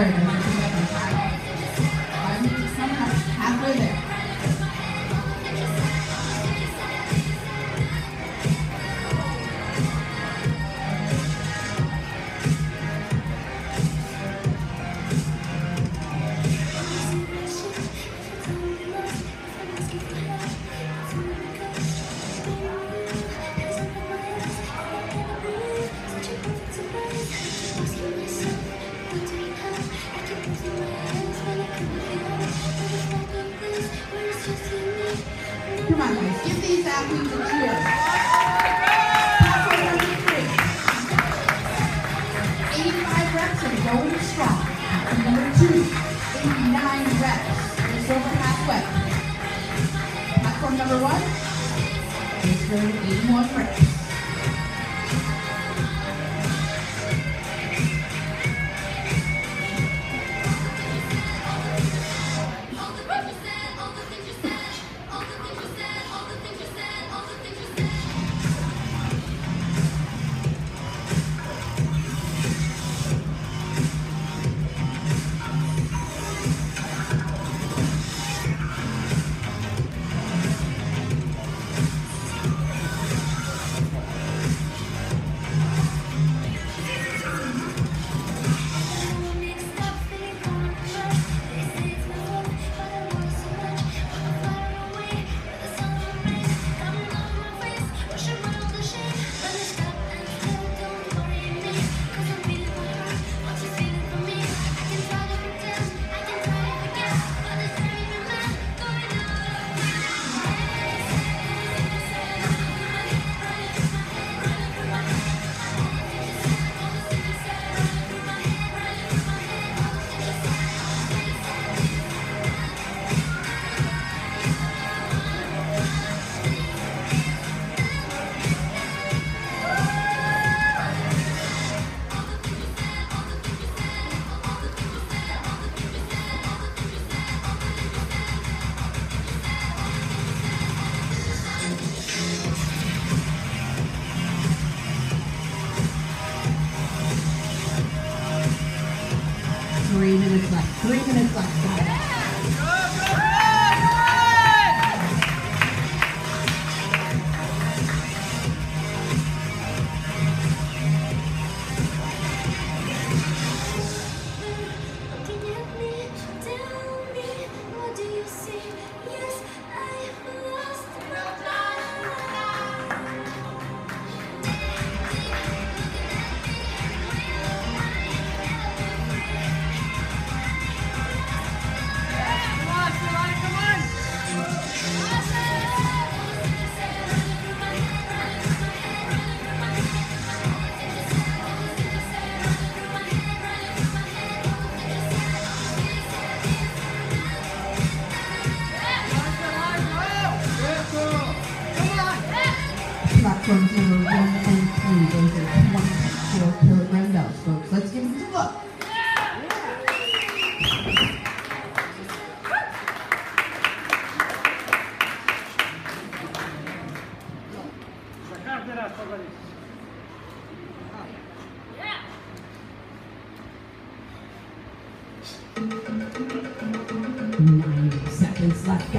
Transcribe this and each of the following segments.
Sorry, guys, Come on, guys. Give these athletes a cheer. Platform number three. 85 reps and going strong. Number two, 89 reps. It's over halfway. Platform number one is 81 reps. Three minutes left. Three minutes left, Platforms number one and three, those are 24 kilogram belts, folks. Let's give them a look. Nine seconds left,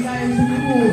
Isaiah 21.